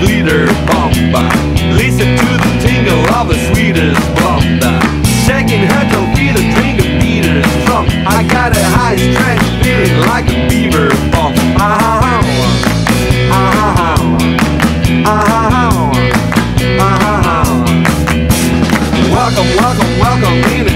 glitter bomba. Listen to the tingle of the sweetest bomba. Shaking her toe feet a drink of beaters drum. I got a high stretch feeling like a beaver bomb. Ah ah ah ah ah ah ah. Welcome, welcome, welcome in